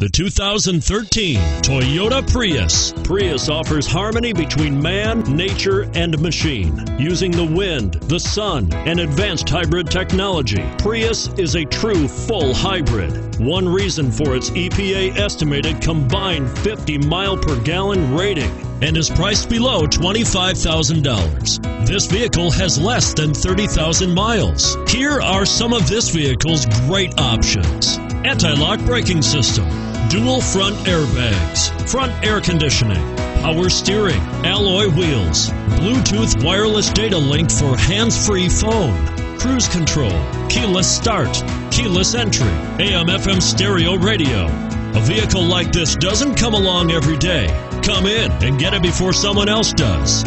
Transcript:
The 2013 Toyota Prius. Prius offers harmony between man, nature, and machine. Using the wind, the sun, and advanced hybrid technology, Prius is a true full hybrid. One reason for its EPA estimated combined 50 mile per gallon rating and is priced below $25,000. This vehicle has less than 30,000 miles. Here are some of this vehicle's great options. Anti-lock braking system, dual front airbags, front air conditioning, power steering, alloy wheels, Bluetooth wireless data link for hands-free phone, cruise control, keyless start, keyless entry, AM FM stereo radio. A vehicle like this doesn't come along every day. Come in and get it before someone else does.